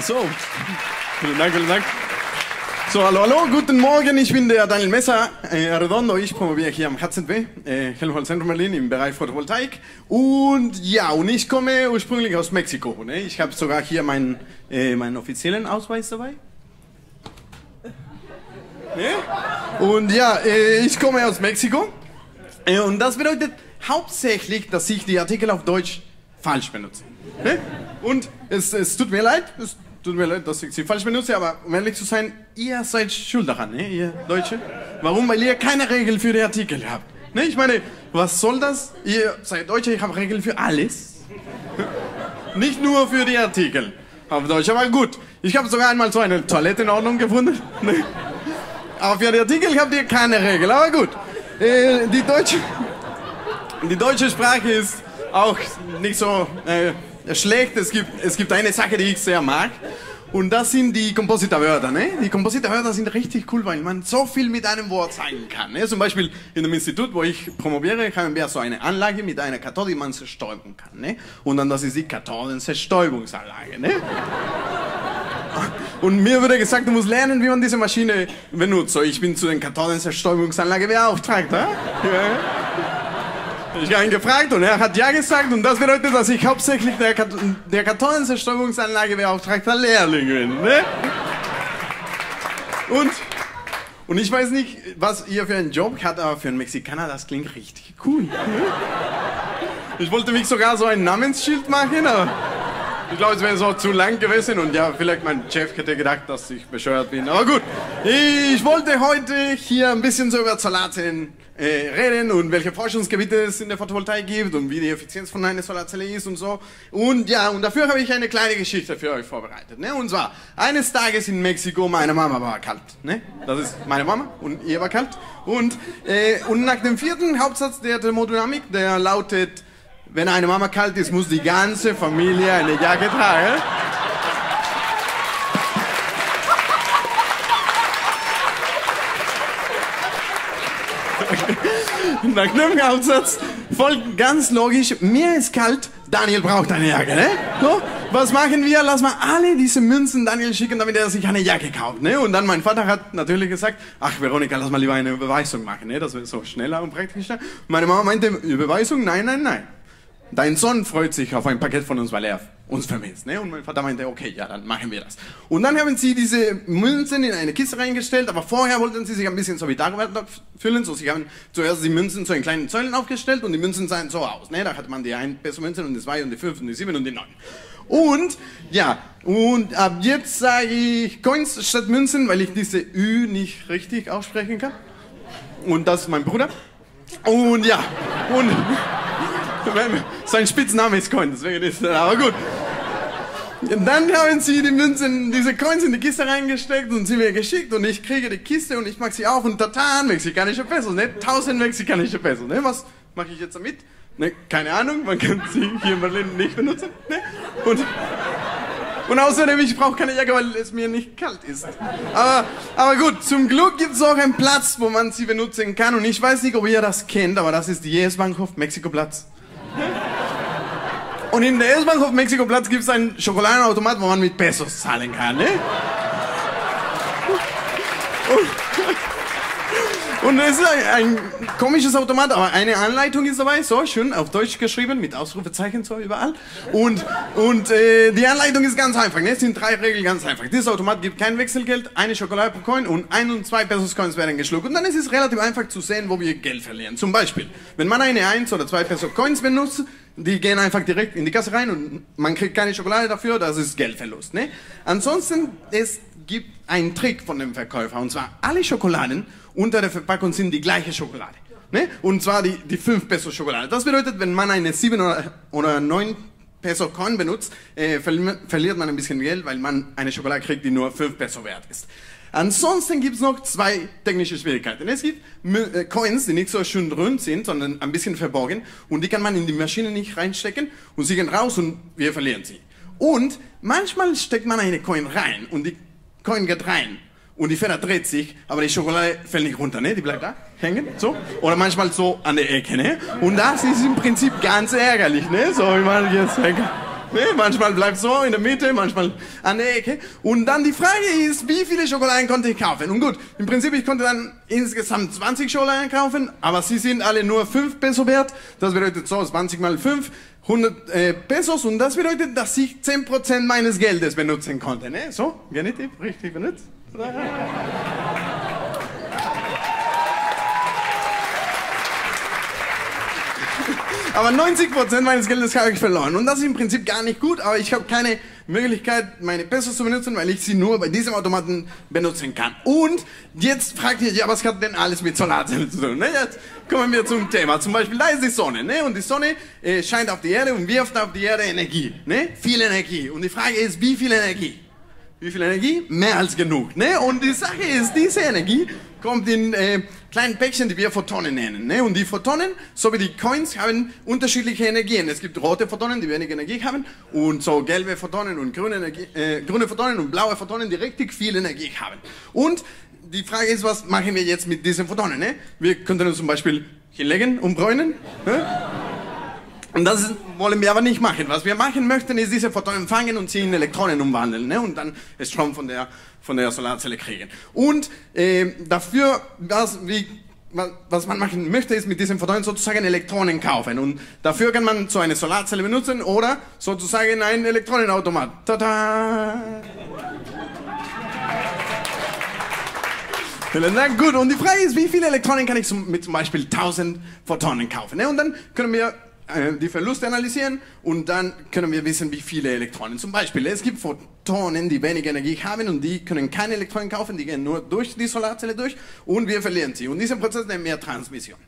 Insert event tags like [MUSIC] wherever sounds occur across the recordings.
So, vielen Dank, vielen Dank. So, hallo, hallo, guten Morgen, ich bin der Daniel Messer äh, Redondo, ich promoviere hier am HZB, äh, Helmholtz Zentrum Berlin im Bereich Photovoltaik und ja, und ich komme ursprünglich aus Mexiko, ne? ich habe sogar hier meinen, äh, meinen offiziellen Ausweis dabei. [LAUGHS] Ne? Und ja, äh, ich komme aus Mexiko äh, und das bedeutet hauptsächlich, dass ich die Artikel auf Deutsch falsch benutze. Ne? Und es, es tut mir leid, es tut mir leid, dass ich sie falsch benutze, aber um ehrlich zu sein, ihr seid schuld daran, ne? ihr Deutsche. Warum? Weil ihr keine Regel für die Artikel habt. Ne? Ich meine, was soll das? Ihr seid Deutsche, ich habe Regeln für alles. [LAUGHS] Nicht nur für die Artikel auf Deutsch, aber gut. Ich habe sogar einmal so eine Toilette in Ordnung gefunden. [LAUGHS] Ne? Aber für die Artikel habt ihr keine Regel, aber gut. Äh, die, deutsche, [LAUGHS] die deutsche Sprache ist auch nicht so äh, schlecht. Es gibt, es gibt eine Sache, die ich sehr mag. Und das sind die Kompositorwörter. Ne? Die Kompositorwörter sind richtig cool, weil man so viel mit einem Wort sagen kann. Ne? Zum Beispiel in dem Institut, wo ich promoviere, haben wir so eine Anlage mit einer Kathode, die man zerstäuben kann. Ne? Und dann das ist die Kathodenzerstäubungsanlage. Ne? Und mir wurde gesagt, du musst lernen, wie man diese Maschine benutzt. So, ich bin zu den Kathodenzerstäubungsanlage beauftragt. Ja? Ich habe ihn gefragt und er hat ja gesagt und das bedeutet, dass ich hauptsächlich der, Kat der Kartonenzerstäubungsanlage beauftragter Lehrling bin. Ne? Und, und ich weiß nicht, was ihr für einen Job habt, aber für einen Mexikaner, das klingt richtig cool. Ne? Ich wollte mich sogar so ein Namensschild machen, aber ich glaube, es wäre so zu lang gewesen und ja, vielleicht mein Chef hätte gedacht, dass ich bescheuert bin. Aber gut, ich wollte heute hier ein bisschen so über Solarzellen äh, reden und welche Forschungsgebiete es in der Photovoltaik gibt und wie die Effizienz von einer Solarzelle ist und so. Und ja, und dafür habe ich eine kleine Geschichte für euch vorbereitet. Ne? Und zwar, eines Tages in Mexiko, meine Mama war kalt. Ne? Das ist meine Mama und ihr war kalt. Und, äh, und nach dem vierten Hauptsatz der Thermodynamik, der lautet, wenn eine Mama kalt ist, muss die ganze Familie eine Jacke tragen. [LAUGHS] Nach dem Hauptsatz folgt ganz logisch, mir ist kalt, Daniel braucht eine Jacke, ne? So, was machen wir? Lass mal alle diese Münzen Daniel schicken, damit er sich eine Jacke kauft, ne? Und dann mein Vater hat natürlich gesagt, ach Veronika, lass mal lieber eine Überweisung machen, ne? Das wäre so schneller und praktischer. Meine Mama meinte, Überweisung? Nein, nein, nein dein Sohn freut sich auf ein Paket von uns, weil er uns vermisst. Ne? Und mein Vater meinte, okay, ja, dann machen wir das. Und dann haben sie diese Münzen in eine Kiste reingestellt, aber vorher wollten sie sich ein bisschen so wie Dagobert füllen. So, sie haben zuerst die Münzen so in kleinen Säulen aufgestellt und die Münzen sahen so aus. Ne? Da hat man die 1 Peso Münzen und die 2 und die 5 und die 7 und die 9. Und, ja, und ab jetzt sage ich Coins statt Münzen, weil ich diese Ü nicht richtig aussprechen kann. Und das ist mein Bruder. Und ja, und... Sein Spitzname ist Coin, deswegen ist er, aber gut. Dann haben sie die Münzen, diese Coins in die Kiste reingesteckt und sie mir geschickt und ich kriege die Kiste und ich mag sie auch und tatan, mexikanische Pesos, ne? 1000 mexikanische Pesos, ne? Was mache ich jetzt damit? Ne? Keine Ahnung, man kann sie hier in Berlin nicht benutzen, ne? Und, und außerdem, ich brauche keine Jacke, weil es mir nicht kalt ist. Aber, aber gut, zum Glück gibt es auch einen Platz, wo man sie benutzen kann und ich weiß nicht, ob ihr das kennt, aber das ist die JS Bankhof Mexiko Platz. Und in der S-Bahnhof Mexiko-Platz gibt es einen Schokoladenautomat, wo man mit Pesos zahlen kann. Ne? Und es ist ein, ein, komisches Automat, aber eine Anleitung ist dabei, so schön auf Deutsch geschrieben, mit Ausrufezeichen so überall. Und, und äh, die Anleitung ist ganz einfach, ne? es sind drei Regeln ganz einfach. Dieses Automat gibt kein Wechselgeld, eine Schokolade pro Coin und ein und zwei Pesos Coins werden geschluckt. Und dann ist es relativ einfach zu sehen, wo wir Geld verlieren. Zum Beispiel, wenn man eine 1 oder 2 Peso Coins benutzt, die gehen einfach direkt in die Kasse rein und man kriegt keine Schokolade dafür, das ist Geldverlust. Ne? Ansonsten, es gibt einen Trick von dem Verkäufer und zwar alle Schokoladen unter der Verpackung sind die gleiche Schokolade. Ne? Und zwar die, die 5 Peso Schokolade. Das bedeutet, wenn man eine 7 oder, oder 9 Peso Coin benutzt, äh, verliert man ein bisschen Geld, weil man eine Schokolade kriegt, die nur 5 Peso wert ist. Ansonsten gibt es noch zwei technische Schwierigkeiten. Es gibt äh, Coins, die nicht so schön rund sind, sondern ein bisschen verborgen und die kann man in die Maschine nicht reinstecken und sie gehen raus und wir verlieren sie. Und manchmal steckt man eine Coin rein und die Coin geht rein und die Feder dreht sich, aber die Schokolade fällt nicht runter, ne? Die bleibt da hängen, so. Oder manchmal so an der Ecke, ne? Und das ist im Prinzip ganz ärgerlich, ne? So, wie man jetzt hängt. Ne? Manchmal bleibt so in der Mitte, manchmal an der Ecke. Und dann die Frage ist, wie viele Schokoladen konnte ich kaufen? Und gut, im Prinzip, ich konnte dann insgesamt 20 Schokoladen kaufen, aber sie sind alle nur 5 Peso wert. Das bedeutet so, 20 mal 5, 100 äh, Pesos. Und das bedeutet, dass ich 10% meines Geldes benutzen konnte. Ne? So, Genitiv, richtig benutzt. Aber 90% meines Geldes habe ich verloren. Und das ist im Prinzip gar nicht gut, aber ich habe keine Möglichkeit, meine Pesos zu benutzen, weil ich sie nur bei diesem Automaten benutzen kann. Und jetzt fragt ihr, ja, was hat denn alles mit Solarzellen zu tun? Ne? Jetzt kommen wir zum Thema. Zum Beispiel, da ist die Sonne, ne? Und die Sonne äh, scheint auf die Erde und wirft auf die Erde Energie, ne? Viel Energie. Und die Frage ist, wie viel Energie? Wie viel Energie? Mehr als genug. Ne? Und die Sache ist, diese Energie kommt in äh, kleinen Päckchen, die wir Photonen nennen. Ne? Und die Photonen, so wie die Coins, haben unterschiedliche Energien. Es gibt rote Photonen, die wenig Energie haben, und so gelbe Photonen und grüne, Energie, äh, grüne Photonen und blaue Photonen, die richtig viel Energie haben. Und die Frage ist, was machen wir jetzt mit diesen Photonen? Ne? Wir könnten uns zum Beispiel hinlegen und bräunen. Ne? Und das wollen wir aber nicht machen. Was wir machen möchten, ist diese Photonen fangen und sie in Elektronen umwandeln ne? und dann Strom von der, von der Solarzelle kriegen. Und äh, dafür, was, wie, was man machen möchte, ist mit diesen Photonen sozusagen Elektronen kaufen. Und dafür kann man so eine Solarzelle benutzen oder sozusagen einen Elektronenautomat. Tada! Vielen Dank. Gut, und die Frage ist, wie viele Elektronen kann ich mit zum Beispiel 1000 Photonen kaufen? Ne? Und dann können wir äh, die Verluste analysieren und dann können wir wissen, wie viele Elektronen. Zum Beispiel, es gibt Photonen, die wenig Energie haben und die können keine Elektronen kaufen, die gehen nur durch die Solarzelle durch und wir verlieren sie. Und diesen Prozess nennen wir Transmission.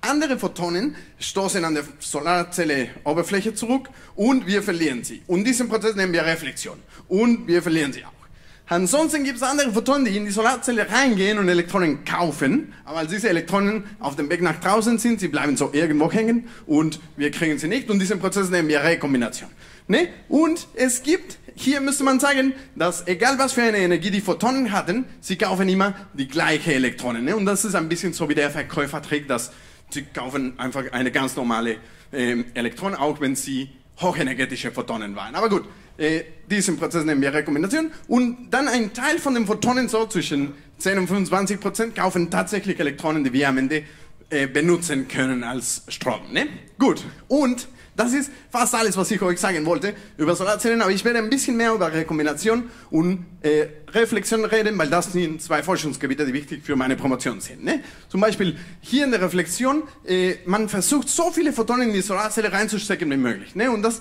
Andere Photonen stoßen an der Solarzelle Oberfläche zurück und wir verlieren sie. Und diesen Prozess nennen wir Reflexion. Und wir verlieren sie auch. Ansonsten gibt es andere Photonen, die in die Solarzelle reingehen und Elektronen kaufen. Aber als diese Elektronen auf dem Weg nach draußen sind, sie bleiben so irgendwo hängen und wir kriegen sie nicht. Und diesen Prozess nennen wir Rekombination. Ne? Und es gibt, hier müsste man sagen, dass egal was für eine Energie die Photonen hatten, sie kaufen immer die gleiche Elektronen. Ne? Und das ist ein bisschen so wie der Verkäufer trägt, dass sie kaufen einfach eine ganz normale äh, Elektron, auch wenn sie hochenergetische Photonen waren. Aber gut, äh, diesen Prozess nennen wir Rekombination. Und dann ein Teil von den Photonen, so zwischen 10 und 25 Prozent, kaufen tatsächlich Elektronen, die wir am Ende äh, benutzen können als Strom. Ne? Gut, und das ist fast alles, was ich euch sagen wollte über Solarzellen, aber ich werde ein bisschen mehr über Rekombination und äh, Reflexion reden, weil das sind zwei Forschungsgebiete, die wichtig für meine Promotion sind. Ne? Zum Beispiel hier in der Reflexion, äh, man versucht so viele Photonen in die Solarzelle reinzustecken wie möglich. Ne? Und das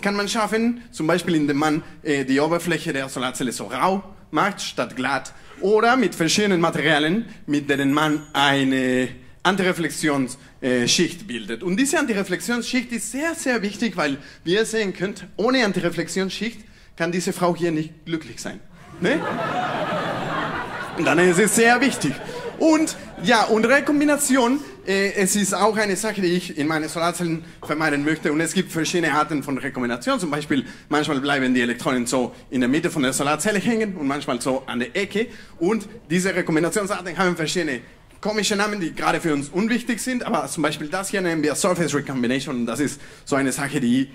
kann man schaffen, zum Beispiel indem man äh, die Oberfläche der Solarzelle so rau macht statt glatt oder mit verschiedenen Materialien, mit denen man eine Antireflexionsschicht bildet. Und diese Antireflexionsschicht ist sehr, sehr wichtig, weil, wie ihr sehen könnt, ohne Antireflexionsschicht kann diese Frau hier nicht glücklich sein. Ne? Dann ist es sehr wichtig. Und ja, und Rekombination, es ist auch eine Sache, die ich in meinen Solarzellen vermeiden möchte. Und es gibt verschiedene Arten von Rekombination. Zum Beispiel, manchmal bleiben die Elektronen so in der Mitte von der Solarzelle hängen und manchmal so an der Ecke. Und diese Rekombinationsarten haben verschiedene komische Namen, die gerade für uns unwichtig sind, aber zum Beispiel das hier nennen wir Surface Recombination und das ist so eine Sache, die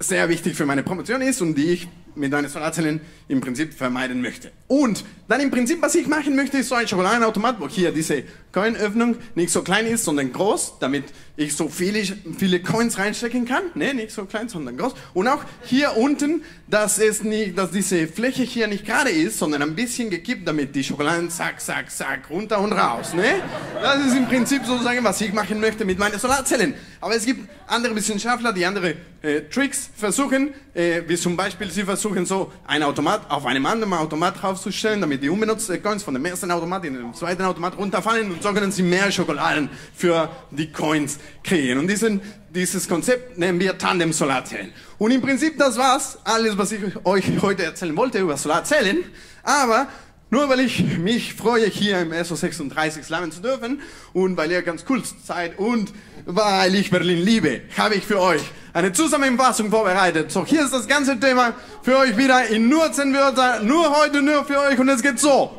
sehr wichtig für meine Promotion ist und die ich mit meinen Solarzellen im Prinzip vermeiden möchte. Und dann im Prinzip, was ich machen möchte, ist so ein Schokoladenautomat, wo hier diese Coinöffnung nicht so klein ist, sondern groß, damit ich so viele, viele Coins reinstecken kann. Ne, nicht so klein, sondern groß. Und auch hier unten, dass es nicht, dass diese Fläche hier nicht gerade ist, sondern ein bisschen gekippt, damit die Schokoladen zack, zack, zack, runter und raus. Ne? Das ist im Prinzip sozusagen, was ich machen möchte mit meinen Solarzellen. Aber es gibt andere Wissenschaftler, die andere äh, Tricks versuchen, äh, wie zum Beispiel sie versuchen so ein Automat auf einem anderen Automat draufzustellen, damit die unbenutzten Coins von dem ersten Automat in den zweiten Automat runterfallen und so können sie mehr Schokoladen für die Coins kriegen. Und diesen, dieses Konzept nennen wir Tandem Solarzellen. Und im Prinzip das war's, alles was ich euch heute erzählen wollte über Solarzellen. Aber nur weil ich mich freue, hier im SO36 slammen zu dürfen und weil ihr ganz cool seid und weil ich Berlin liebe, habe ich für euch eine Zusammenfassung vorbereitet. So, hier ist das ganze Thema für euch wieder in nur 10 Wörter, nur heute nur für euch und es geht so.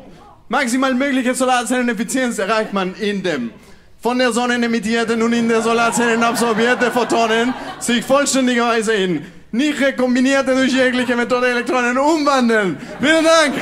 Maximal mögliche Solarzelleneffizienz erreicht man in dem von der Sonne emittierten und in der Solarzellen absorbierte Photonen sich vollständigerweise in nicht rekombinierte durch jegliche Methode Elektronen umwandeln. Vielen Dank.